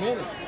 બે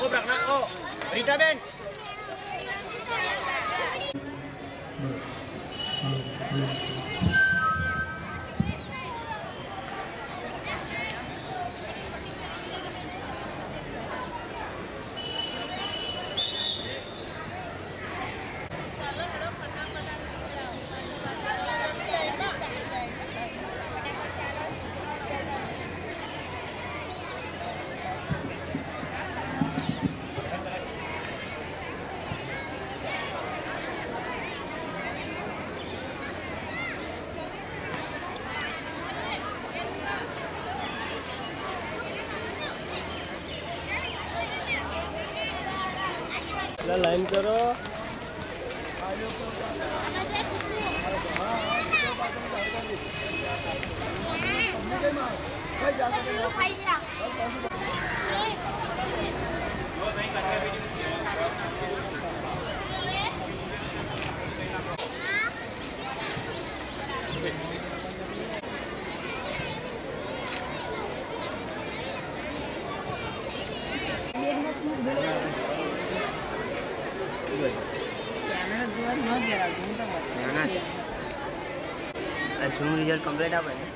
Obrak na ako. Rita Ben. જૂનું result complete આપે ને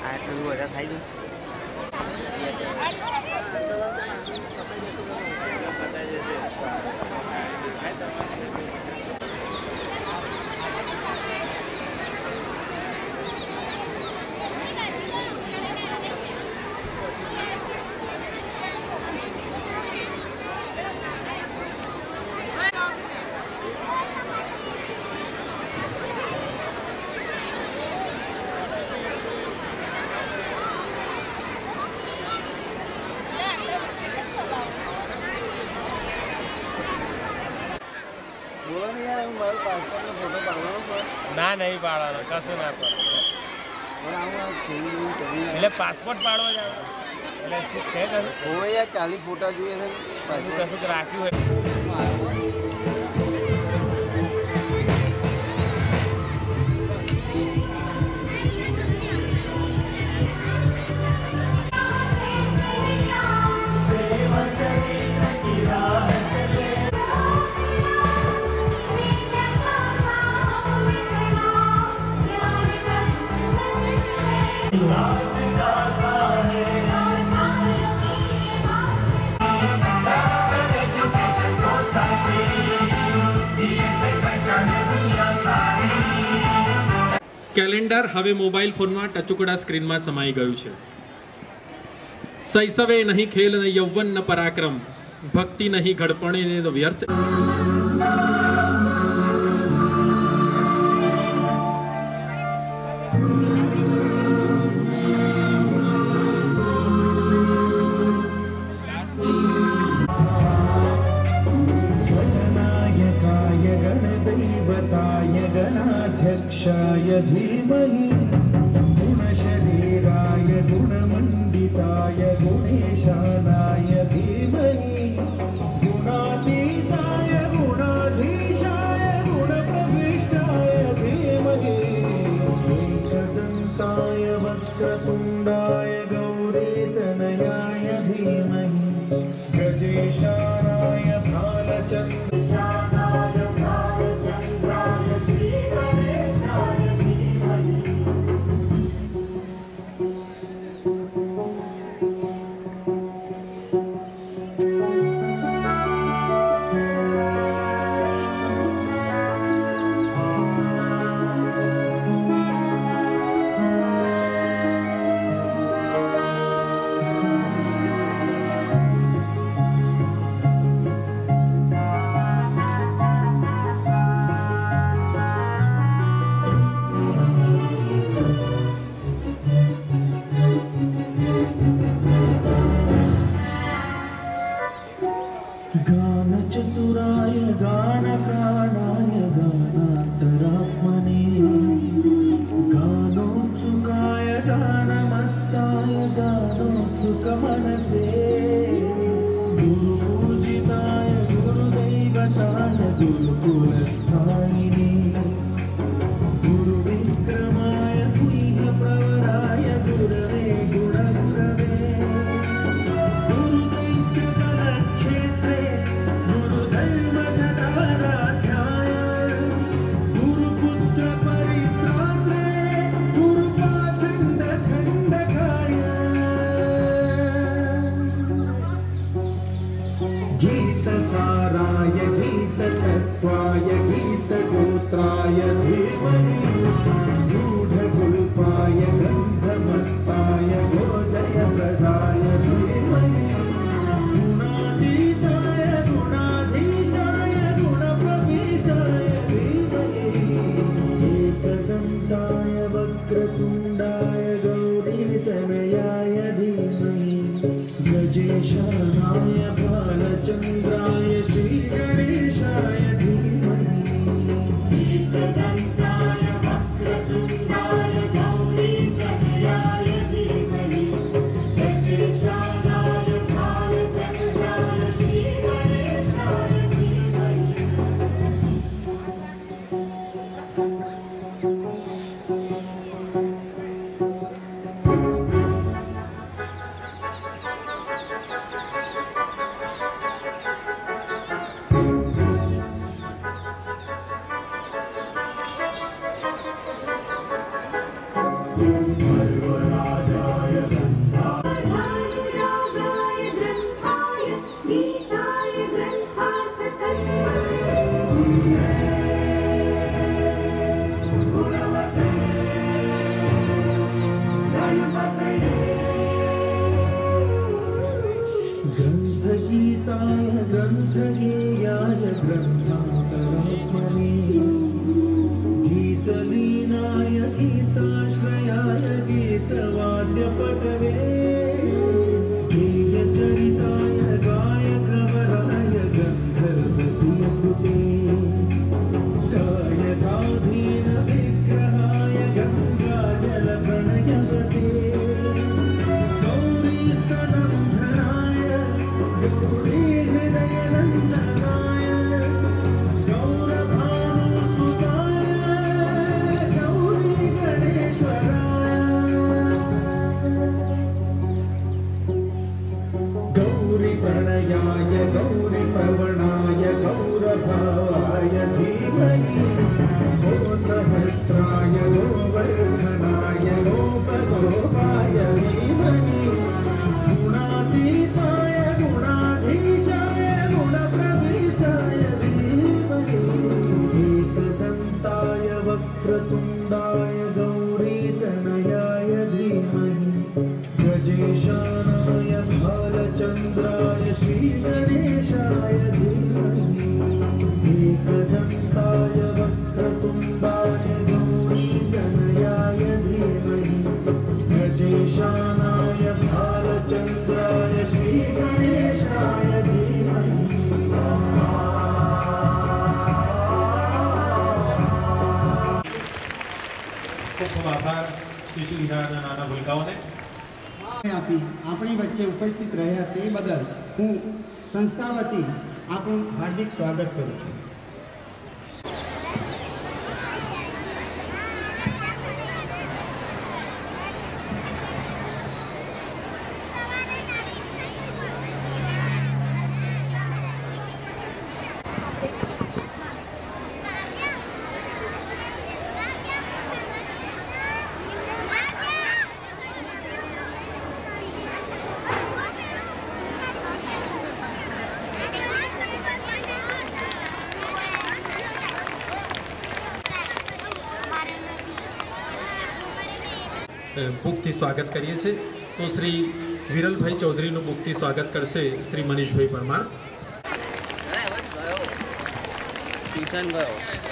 આ એટલું વધારે થાય છે બોલો ને યાર હું મારો પાસપોર્ટનો ફોટો પાડવાનો પણ ના નહીં પાડવાનો કશું ના પાડવાનું. એટલે પાસપોર્ટ પાડવો જ આવે. એટલે શું છે કશું ચાલીસ ફોટા જોઈએ છે કશું રાખ્યું હોય. કેલેન્ડર હવે મોબાઈલ ફોનમાં ટચુકડા સ્ક્રીનમાં સમાઈ ગયું છે. શૈશવે નહીં ખેલ ને યૌવન ન પરાક્રમ. ભક્તિ નહીં ઘડપણે ને વ્યર્થ गणाध्यक्षाय धीमहि गुणशरीराय गुणमण्डिताय Mình vừa. શાળાના નાના ભૂલકાઓને આપી આપણી વચ્ચે ઉપસ્થિત રહ્યા તે બદલ હું સંસ્થા વતી આપણું હાર્દિક સ્વાગત કરું છું. બુકથી સ્વાગત કરીએ છીએ. તો શ્રી વિરલભાઈ ચૌધરીનું બુકથી સ્વાગત કરશે શ્રી મનીષભાઈ પરમાર. ગયો.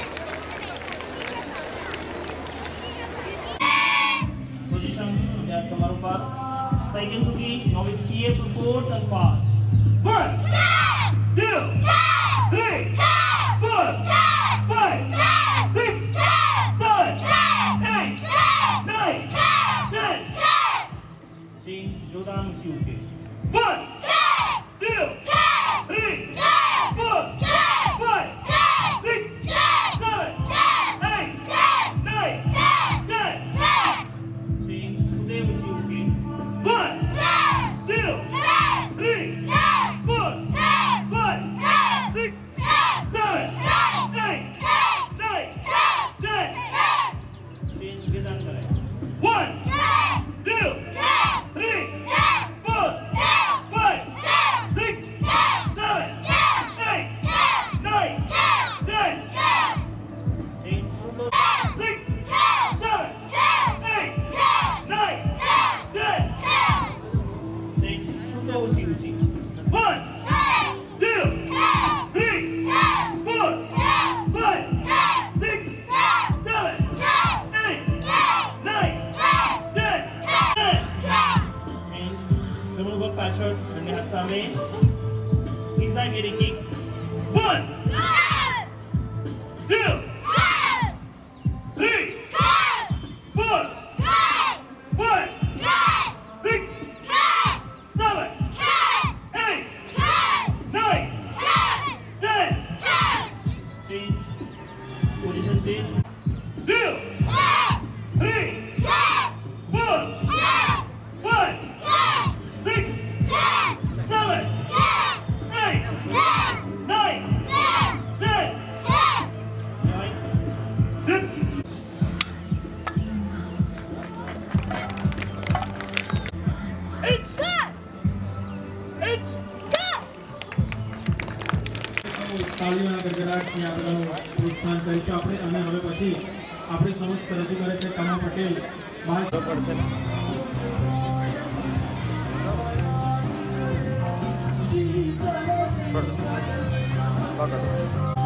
તાળીઓના ગરગડાટથી આપણે પ્રોત્સાહન કરીશું આપણે. અને હવે પછી આપણે સમસ્ત રજૂ કરે છે કમા પટેલ. બાળ જ્યોતિ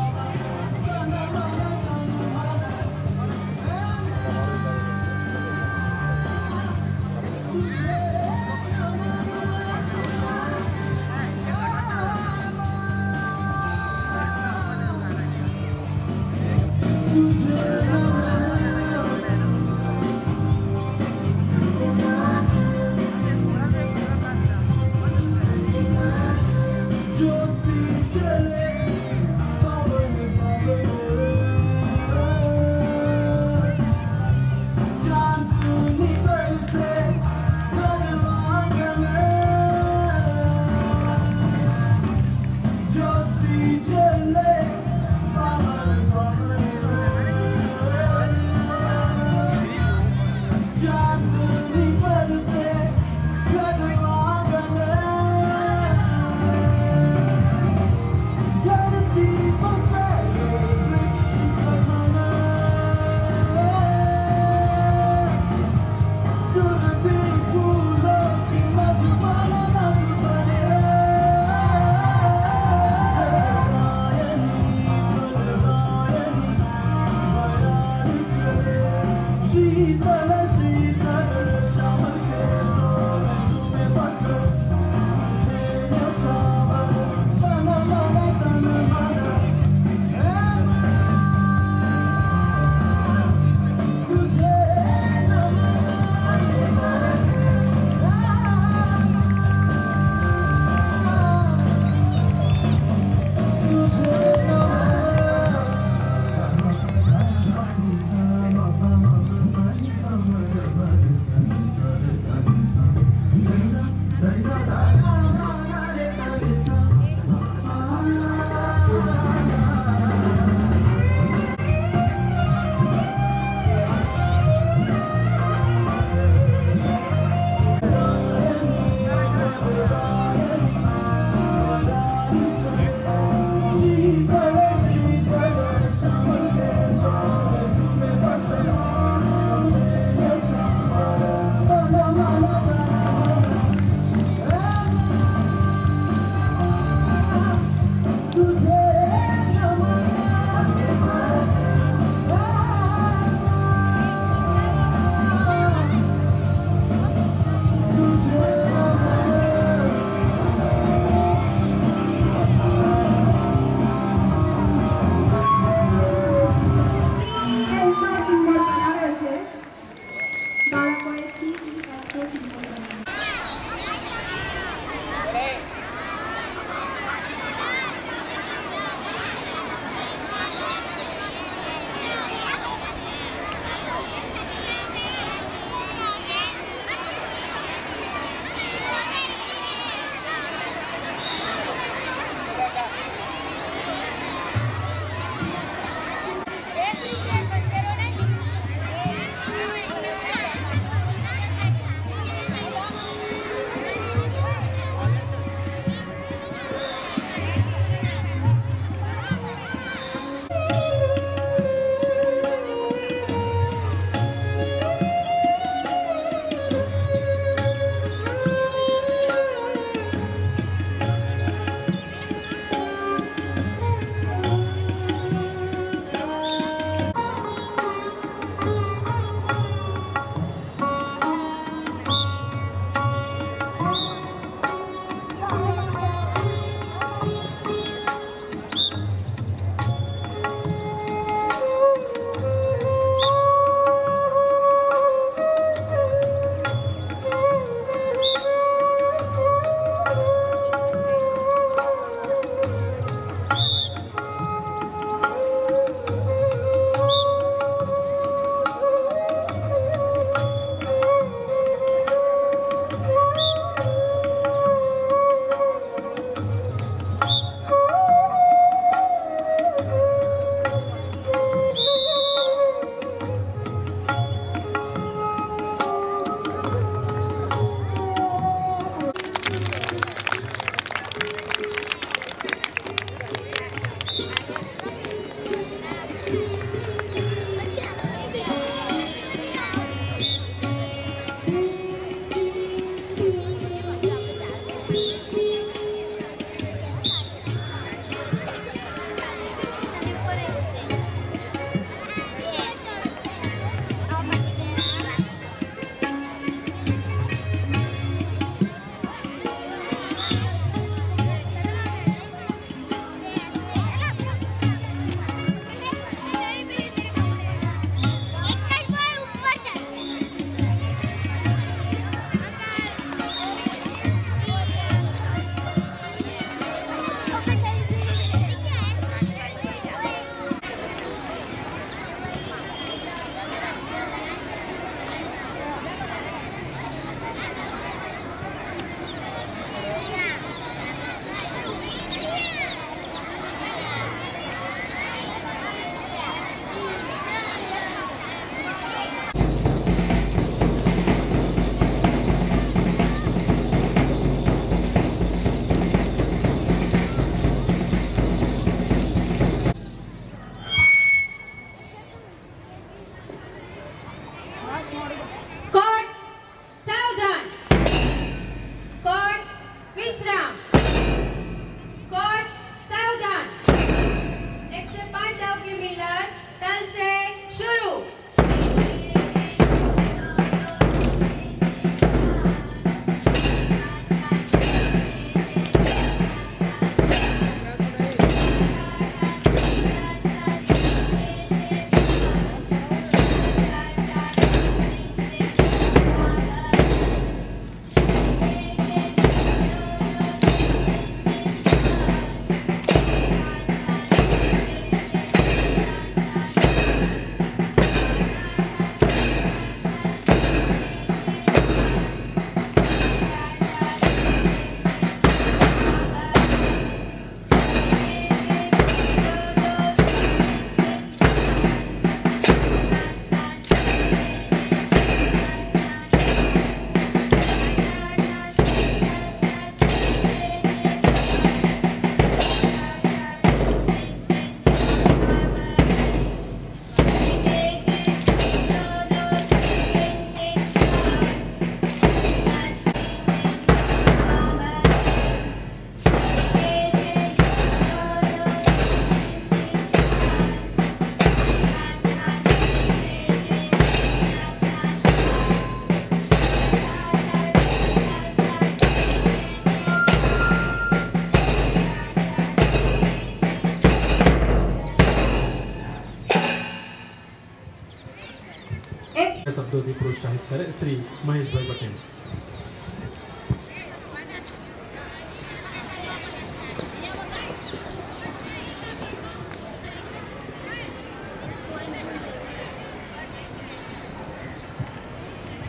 શ્રી મહેશભાઈ પટેલ.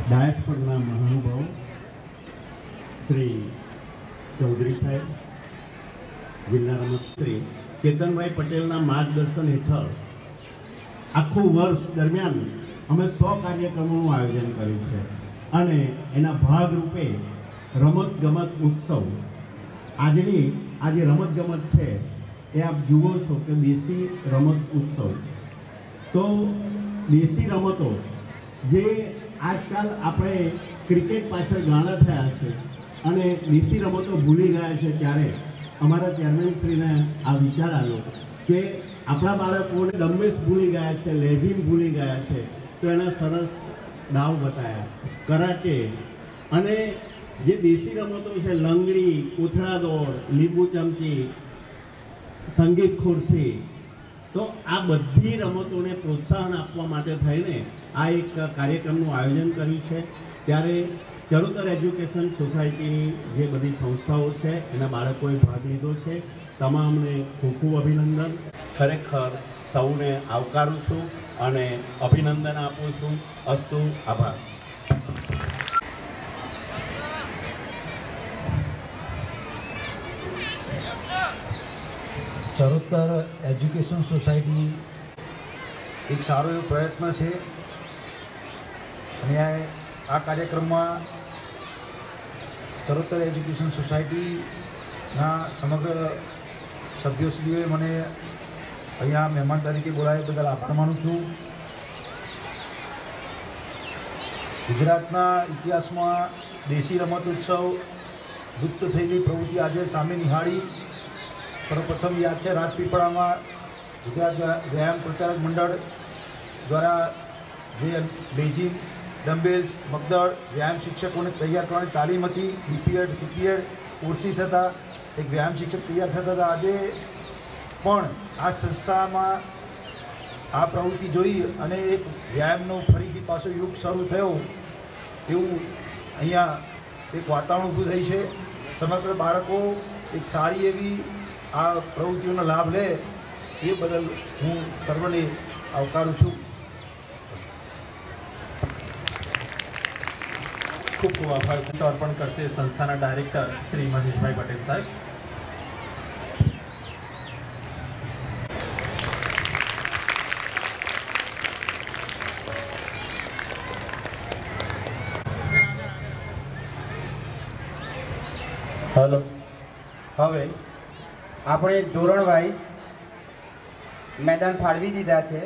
ડાયસ પરના મહાનુભાવ, શ્રી ચૌધરી સાહેબ જિલ્લા રમતશ્રી કેતનભાઈ પટેલના માર્ગદર્શન હેઠળ આખું વર્ષ દરમિયાન અમે સો કાર્યક્રમોનું આયોજન કર્યું છે. અને એના ભાગરૂપે રમત ગમત ઉત્સવ. આજની આ જે રમત ગમત છે, એ આપ જુઓ છો કે દેશી રમત ઉત્સવ. તો દેશી રમતો, જે આજકાલ આપણે ક્રિકેટ પાછળ ગાળા થયા છે અને દેશી રમતો ભૂલી ગયા છે ત્યારે અમારા ચેરમેનશ્રીને આ વિચાર આવ્યો કે આપણા બાળકોને ડમ્બેસ ભૂલી ગયા છે, લેઝિમ ભૂલી ગયા છે. તો એના સરસ દાવ બતાવ્યા. કરાટે. અને જે દેશી રમતો છે, લંગડી કોથળા દોડ, લીંબુ ચમચી, સંગીત ખુરશી, તો આ બધી રમતોને પ્રોત્સાહન આપવા માટે થઈને આ એક કાર્યક્રમનું આયોજન કર્યું છે. ત્યારે ચરોતર એજ્યુકેશન સોસાયટીની જે બધી સંસ્થાઓ છે, એના બાળકોએ ભાગ લીધો છે. તમામને ખૂબ ખૂબ અભિનંદન. ખરેખર સૌને આવકારું છું. અને અભિનંદન આપું છું. અસ્તુ, આભાર. ચરોતર એજ્યુકેશન સોસાયટી એક સારો એવો પ્રયત્ન છે. અને આ કાર્યક્રમમાં ચરોતર એજ્યુકેશન સોસાયટીના સમગ્ર સભ્યશ્રીઓએ મને અહીંયા મહેમાન તરીકે બોલાવ્યા બદલ આભાર માનું છું. ગુજરાતના ઇતિહાસમાં દેશી રમત ઉત્સવ લુપ્ત થયેલી પ્રવૃત્તિ આજે સામે નિહાળી. સર્વપ્રથમ યાદ છે રાજપીપળામાં ગુજરાત વ્યાયામ પ્રચારક મંડળ દ્વારા જે બેજિંગ ડમ્બેલ્સ, મગદળ, વ્યાયામ શિક્ષકોને તૈયાર કરવાની તાલીમ હતી. બીપીએડ સીપીએડ કોર્સિસ હતા. એક વ્યાયામ શિક્ષક તૈયાર થતા હતા. આજે પણ આ સંસ્થામાં આ પ્રવૃત્તિ જોઈ અને એક વ્યાયામનો ફરીથી પાછો યુગ શરૂ થયો એવું અહીંયા એક વાતાવરણ ઊભું થઈ છે. સમગ્ર બાળકો એક સારી એવી આ પ્રવૃત્તિઓનો લાભ લે એ બદલ હું સર્વને આવકારું છું. ખૂબ ખૂબ આભાર. અર્પણ કરશે સંસ્થાના ડાયરેક્ટર શ્રી મહેશભાઈ પટેલ સાહેબ. હવે આપણે ધોરણ વાઇઝ મેદાન ફાળવી દીધા છે.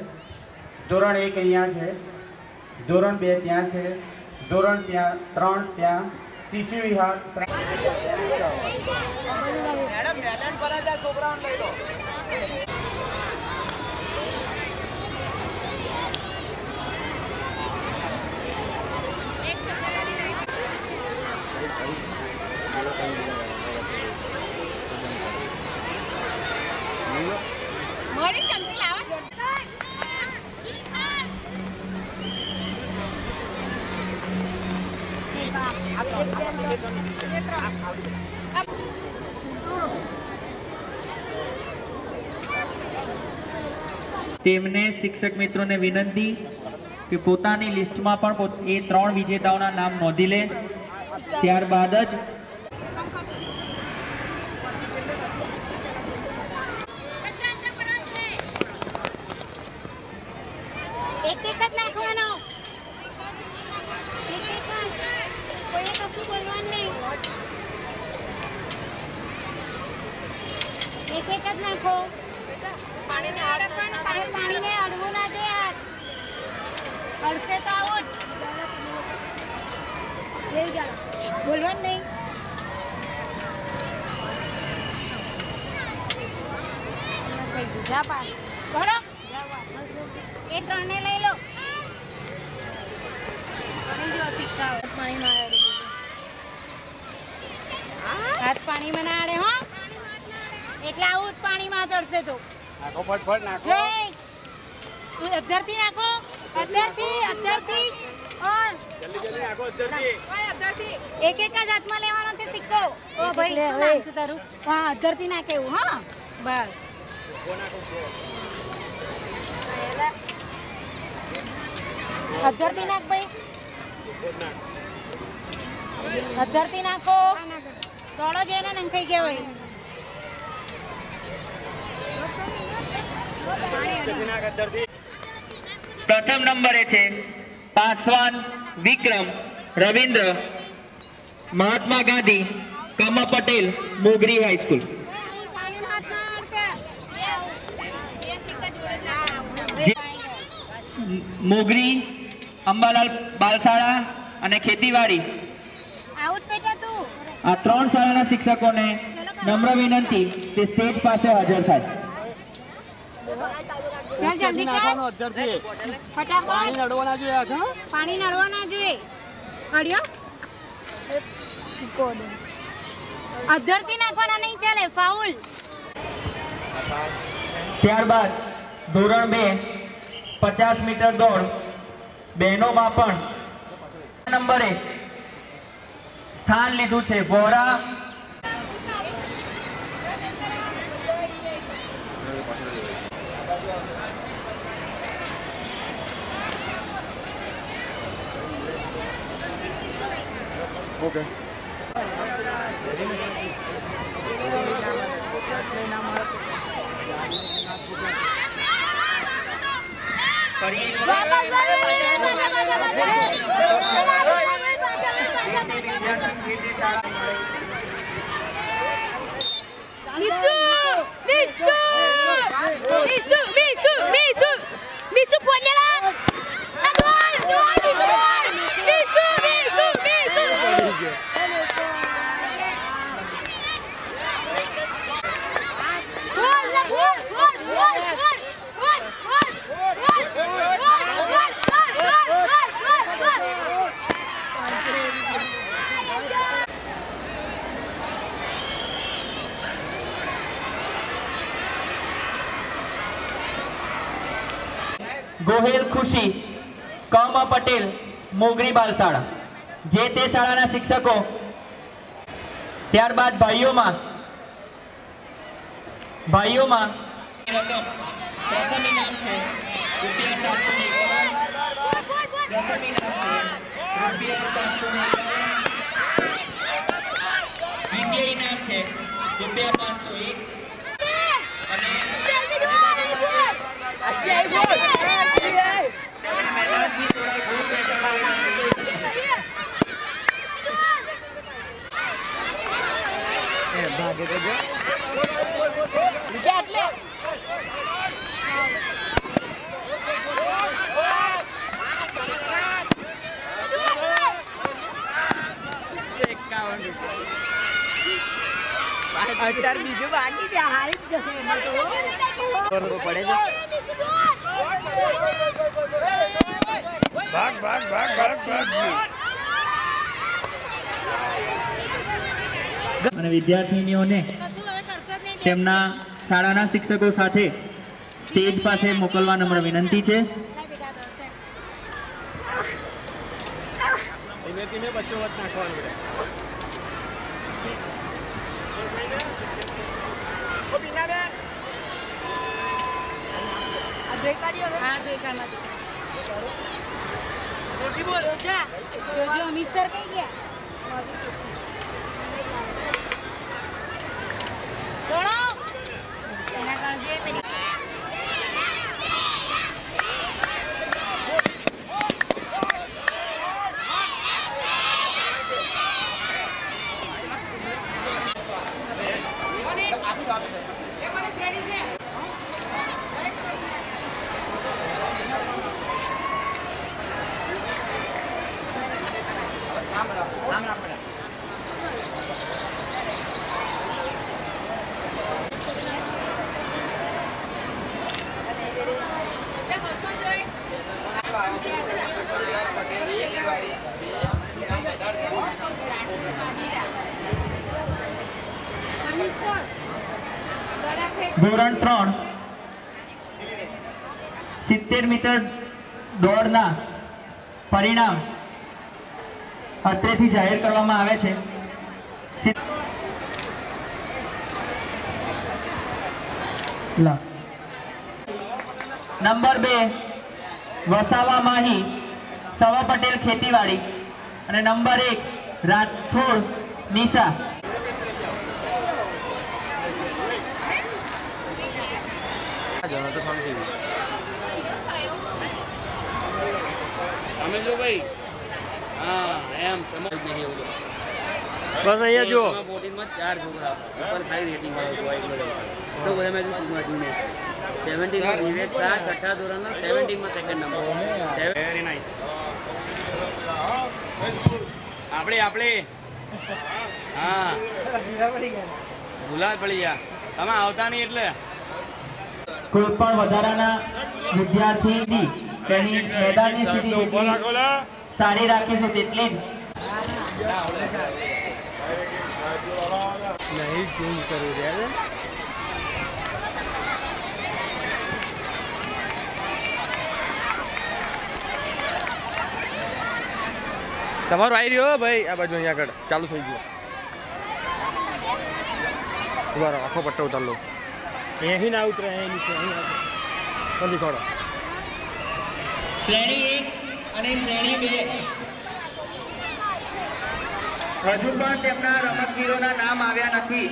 ધોરણ એક અહીંયા છે. ધોરણ બે ત્યાં છે. ધોરણ ત્યાં, ત્રણ ત્યાં, શિશુ વિહાર મોડી ચમચી લાવો તેમને શિક્ષક મિત્રોને વિનંતી કે પોતાની લિસ્ટમાં પણ એ ત્રણ વિજેતાઓના નામ નોંધી લે. ત્યારબાદ જ એક એક જ નાખવાનો એક એક જ કોઈએ કશું બોલવાનું નહીં એક એક જ નાખો પાણીને અડકવાનું પાણીને અડવું ના દે હાથ અડશે તો આઉટ લઈ જાઓ બોલવાનું નહીં થઈ ગયું જા પાડ ભરો એ ત્રણને લઈ લો હાથ પાણીમાં ના આડે હો એટલે આવું જ પાણીમાં ચડશે તો નાખો ફટફટ નાખો જય તું અધ્ધરથી નાખો અધ્ધરથી અધ્ધરથી એક એક જ હાથમાં લેવાનો છે સિક્કો ઓ ભાઈ શું નામ છે તારું હા અધરથી નાખે એવું હા બસ અધરથી નાખ ભાઈ અધરથી નાખો દોડો જઈને નંખાઈ ગયા હોય પ્રથમ નંબરે છે પાસવાન વિક્રમ, રવિન્દ્ર, મહાત્મા ગાંધી કમા પટેલ, મોગરી હાઈસ્કૂલ મોગરી, અંબાલાલ બાલશાળા અને ખેતીવાડી. આ ત્રણ શાળાના શિક્ષકોને નમ્ર વિનંતી, તે સ્ટેજ પાસે હાજર થાય. ચાલ જલ્દી કર ફટાફટ. પાણી નડવા જોઈએ પાણી નડવા ના જોઈએ. અડ્યો? અધરથી નાખવાના નહીં ચાલે ફાઉલ. ત્યારબાદ ધોરણ બે પચાસ મીટર દોડ બહેનોમાં પણ નંબરે સ્થાન લીધું છે Vora. Okay Misu! Misu! Misu! Misu! Misu! Misu poignet là! La droite! La droite! Gohel Khushi, કમ પટેલ, મોગરી બાલશાળા. જે તે શાળાના શિક્ષકો. ત્યારબાદ ભાઈઓમાં ભાઈઓમાં રૂપિયા પાંચસો એક અને લાગે છે અટર બીજું બાકી છે હારી જશે એમાં તો. પડે છે. ભાગ ભાગ ભાગ ભાગ ભાગ. અને વિદ્યાર્થીનીઓને તેમના શાળાના શિક્ષકો સાથે સ્ટેજ પાસે મોકલવા નમ્ર વિનંતી છે. ધીમે કઈ બચ્ચો વચ્ચે નાખવાનું બેટા હા તો એકાડમાંથી જોજો અમિત સર કઈ ગયા દોડો એના કારણે જે પેલી ધોરણ ત્રણ સિત્તેર મીટર દોડના પરિણામ અત્રેથી જાહેર કરવામાં આવે છે. નંબર બે, વસાવા માહી, સવા પટેલ ખેતીવાડી. અને નંબર એક, રાઠોડ, નિશા અમે જો ભાઈ હા એમ તમારે નહીં એવું બસ અહીંયા જો બોટિંગમાં ચાર છોકરા. સુપર ફાઈવ રેટિંગ વાળો એટલો તો બધા મેં ટીમમાં જૂને સેવન્ટીનમાં વિવેક શાહ છઠ્ઠા ધોરણના સેવન્ટીનમાં સેકન્ડ નંબર વેરી નાઇસ આપણે આપણે. હા. ભૂલા પડી ગયા તમે આવતા નહીં એટલે? કોઈ પણ વધારાના વિદ્યાર્થીની તેની મેદાનની સ્થિતિ સારી રાખીશું તેટલી જ. નહીં ચેન્જ કરવું રહ્યા તમારો આવી રહ્યો ભાઈ આ બાજુ અહીંયા આગળ. ચાલુ થઈ ગયો. રહો આખો પટ્ટો ઉતાર લો. અહીંથી ના ઉતરે અહીં નીચે અહીં ખોડો શ્રેણી એક અને શ્રેણી બે. હજુ પણ તેમના રમતવીરોના નામ આવ્યા નથી.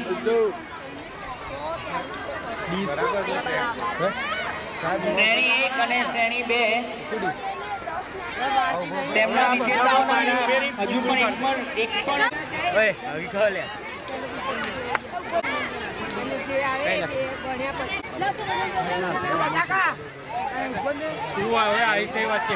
શ્રેણી એક અને શ્રેણી બે. તેમના વિજેતાઓના હજુ પણ એક પણ એક પણ. આવી તું આવે વાત છે.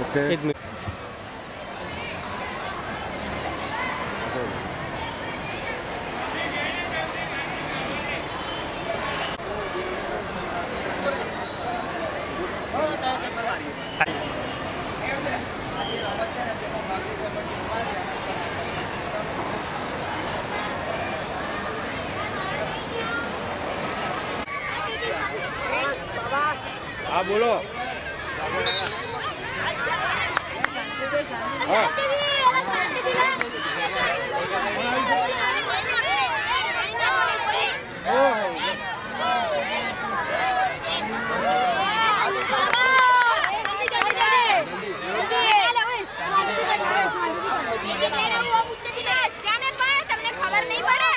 ઓકે એક હા બોલો. હા. તમને ખબર નહીં પડે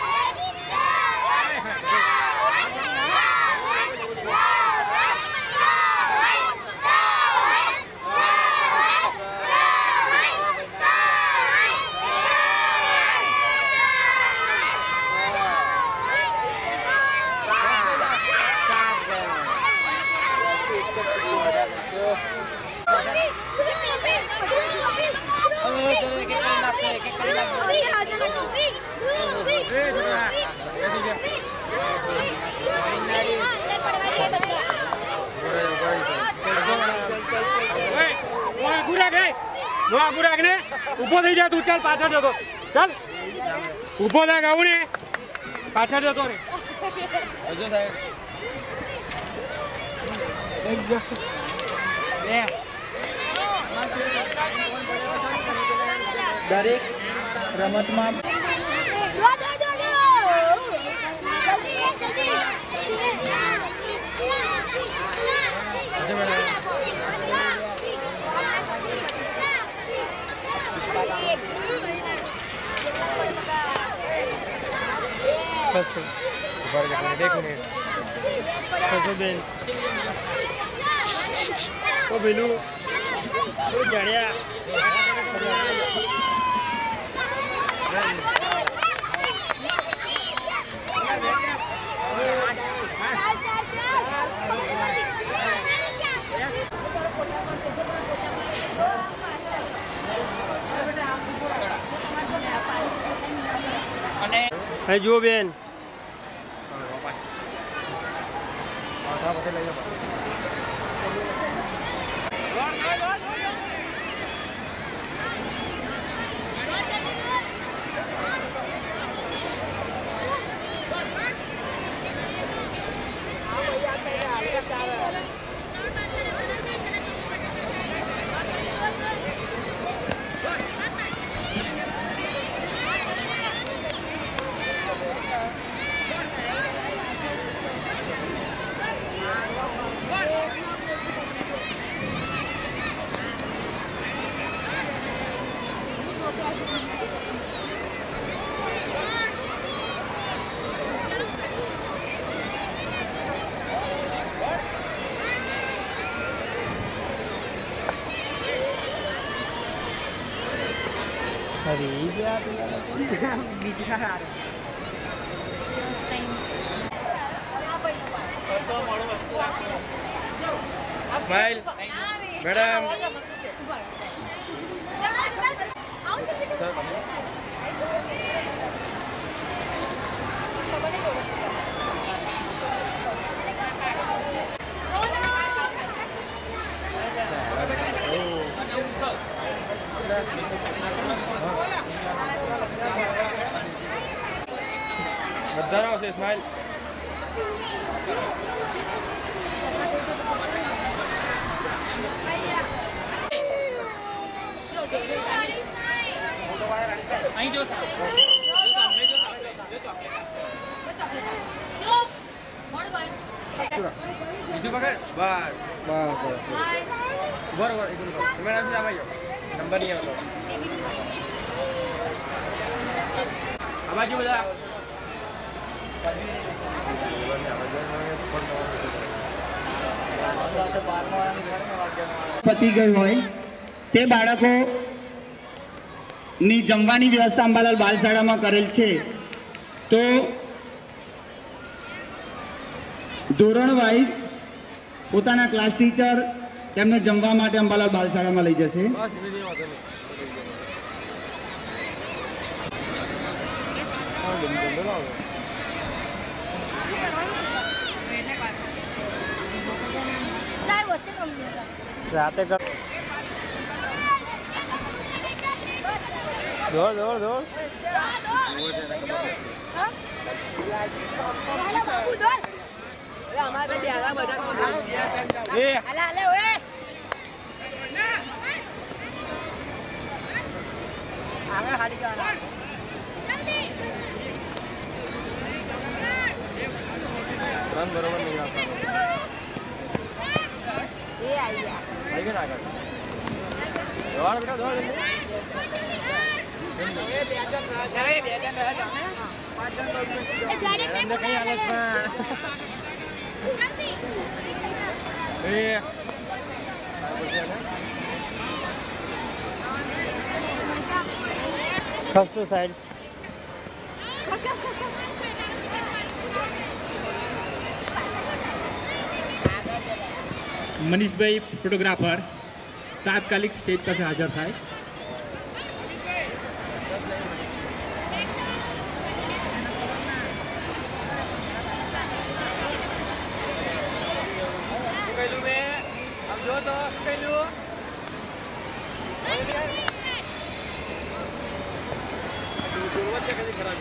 પાછળ જતો. ચાલ. ઊભો થાય આવું ને પાછળ જતો રે. હજુ સાહેબ બે. દરેક રમતમાં Faça. Agora já vai ver com ele. Faça bem. Ô, Bilu. Ô, Jaria. Thank you. જડ્યા હવે જુઓ બેન હરી ગયા બીજા સ્માઈલ મેડમ બધાનો આવશે સ્માઈલ બીજું પકડ બસ બસ બરોબર નામ આવા જાઓ નંબર નહીં આવતો આ બધા. ગયું હોય, તે બાળકો જમવાની વ્યવસ્થા અંબાલાલ બાલશાળામાં કરેલ છે. તો ધોરણ વાઇઝ પોતાના ક્લાસ ટીચર તેમને જમવા માટે અંબાલાલ બાલશાળામાં લઈ જશે. રાતે કર દોડ દોડ દોડ. એ રન બરોબર નહીં આવતા એ આઈ ગયા આવી ગયા આગળ દોડ બેટા દોડ જલ્દી. એમને કઈ હાલત પણ એ ખસતો સાઈડ મનીષભાઈ ફોટોગ્રાફર તાત્કાલિક સ્ટેજ પાસે હાજર થાય શું કહેલું મેં આમ જો તો શું કહેલું ગુણવત્તા છે કદી ખરાબ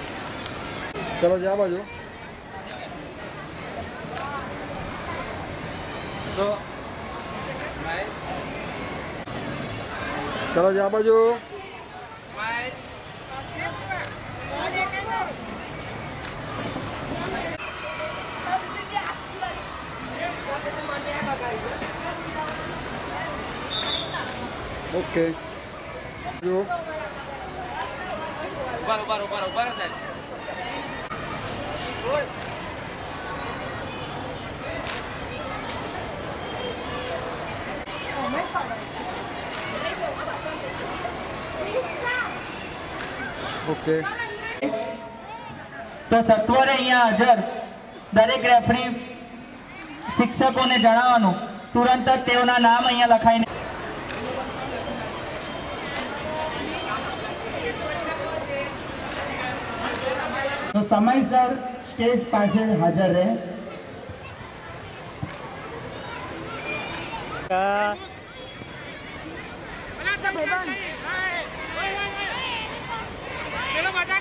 ચલો જા બાજુ તો ચલો જી આ બાજુ ઓકે જો ઊભા ઊભા ઊભા ઊભા ઓકે. તો સત્વરે અહીંયા હાજર દરેક રેફરી શિક્ષકોને જણાવવાનું. તુરંત જ તેઓના નામ અહીંયા લખાઈને તો સમયસર સ્ટેજ પાસે હાજર રહે.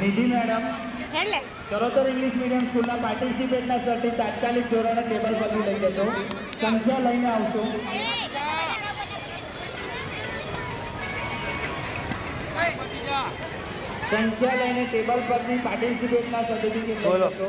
નિધિ મેડમ એટલે ચરોતર ઇંગ્લિશ મીડિયમ સ્કૂલના પાર્ટિસિપેટના સર્ટી તાત્કાલિક ધોરણે ટેબલ પરથી લઈ જશો સંખ્યા લઈને આવશો. સંખ્યા લઈને ટેબલ પરથી પાર્ટિસિપેટના સર્ટિફિકેટ લઈ જશો.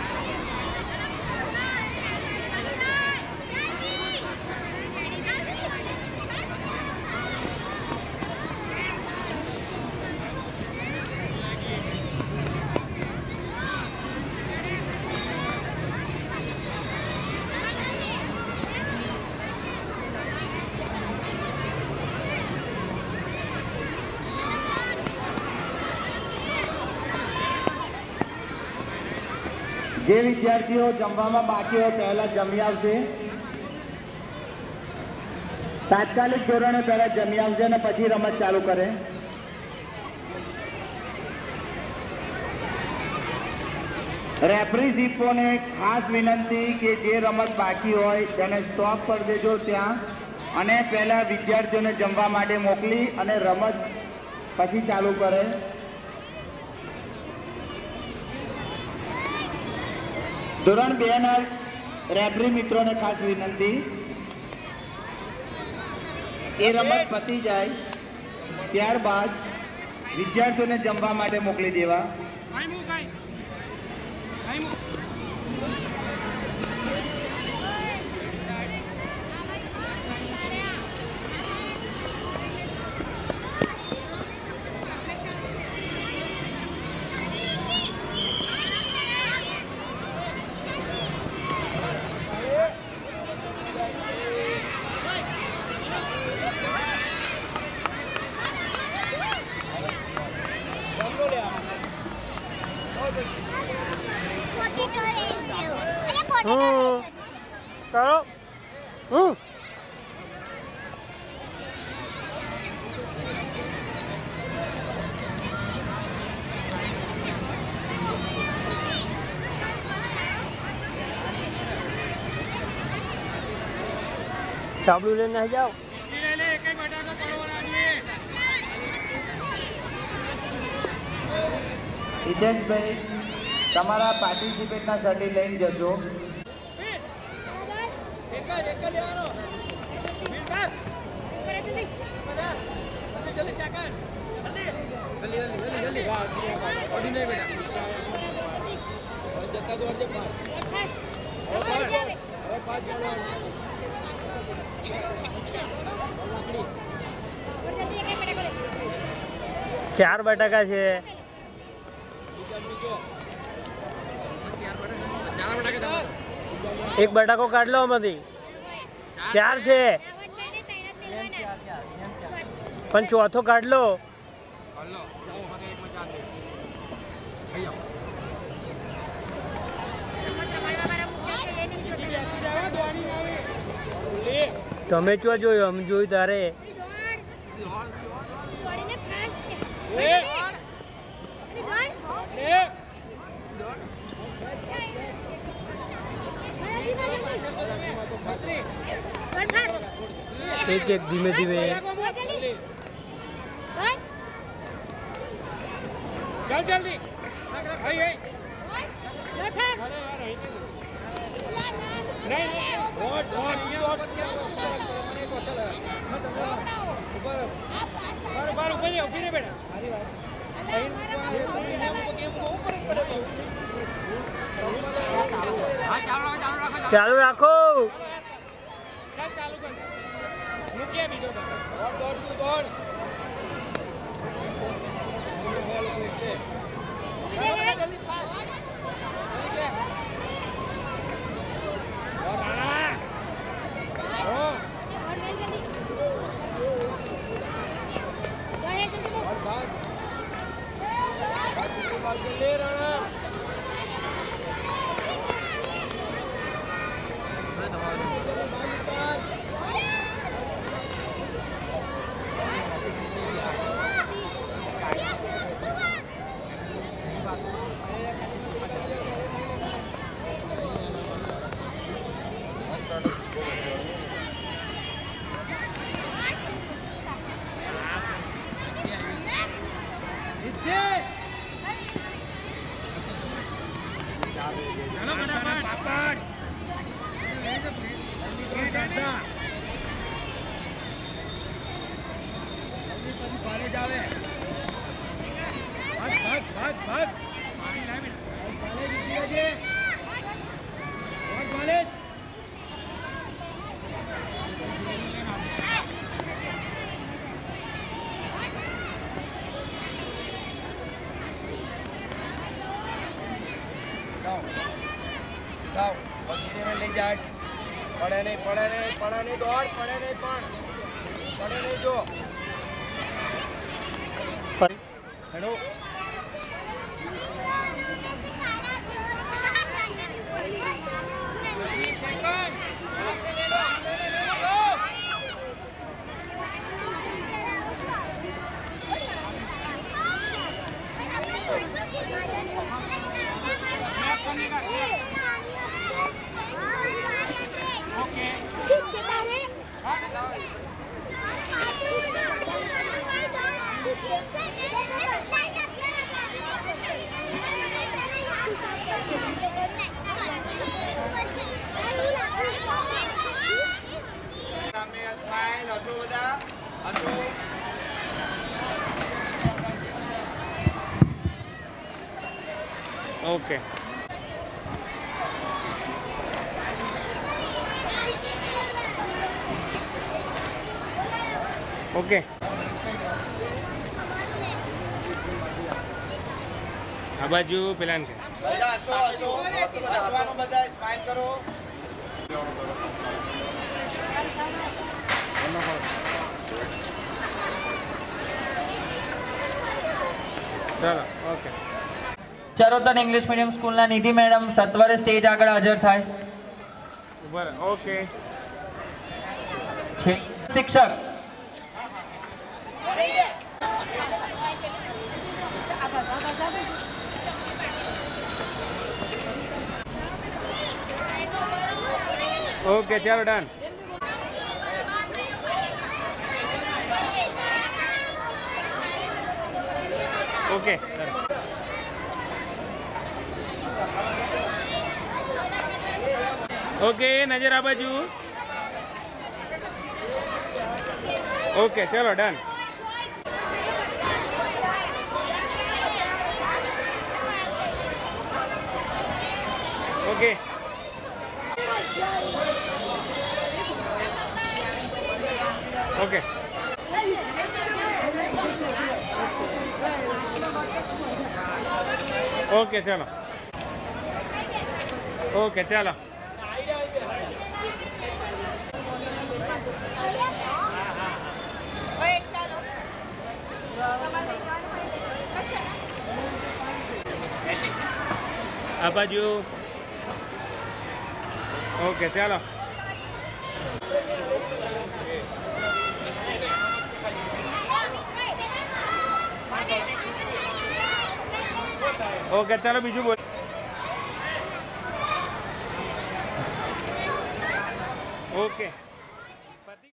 જે વિદ્યાર્થીઓ જમવામાં બાકી હોય પહેલા જમી આવશે. તાત્કાલિક ધોરણે પહેલા જમી આવશે અને પછી રમત ચાલુ કરે. રેફરીશીપોને ખાસ વિનંતી કે જે રમત બાકી હોય તેને સ્ટોપ કરી દેજો ત્યાં અને પહેલા વિદ્યાર્થીઓને જમવા માટે મોકલી અને રમત પછી ચાલુ કરે. ધોરણ બે ના રેફરી મિત્રોને ખાસ વિનંતી. એ રમત પતી જાય ત્યારબાદ વિદ્યાર્થીઓને જમવા માટે મોકલી દેવા હું કરો હું ચાબડું લઈને આવી જાઓ. હિતેશભાઈ તમારા પાર્ટિસિપેટના સર્ટી લઈને જજો. ચાર બટાકા છે. એક બટાકો કાઢ લો આમાંથી. ચાર છે. પણ ચોથો કાઢ લો તમે ચો જોયું? અમે જોયું તારે. એક એક ધીમે ધીમે. ચાલ જલ્દી આઈ દોડ દોડ દોડ મને કો ચાલ બસ ઉપર બાર બાર ઉપર ઊભી રે બેટા મારી વાત ચાલુ રાખો ચાલ ચાલુ કર મૂક્યા બીજો દોડ દોડ તું દોડ જલ્દી લે દોડ રાણા ઓ ભાગ ભાગ ભાગ ભાગ લે રાણા ચાલો ફટાફટ પાપડ સરસા જલ્દી પછી ભાડે જ આવે ભાગ ભાગ. ભાગ ભાગ ભાગ ભાડે જ ઊભી રહેજે ભાગ ભાડે જ જાઓ જાઓ વગેરેને લઈ જાય પડે નહીં પડે નહીં પડે નહીં દોડ પડે નહીં પણ પડે નહીં જો હેડો ઓકે ઓકે આ બાજુ પેલા છે. ચાલો ઓકે. ચરોતર ઇંગ્લિશ મીડિયમ સ્કૂલના નિધિ મેડમ સત્વરે સ્ટેજ આગળ હાજર થાય. ઓકે. શિક્ષક ઓકે ચાલો ડન ઓકે ઓકે નજર આ બાજુ. ઓકે ચલો ડન ઓકે ઓકે ઓકે ચાલો ઓકે ચાલો ઓય ચાલો આ બાજુ ઓકે ચાલો ઓકે ચાલો બીજું બોલ. ઓકે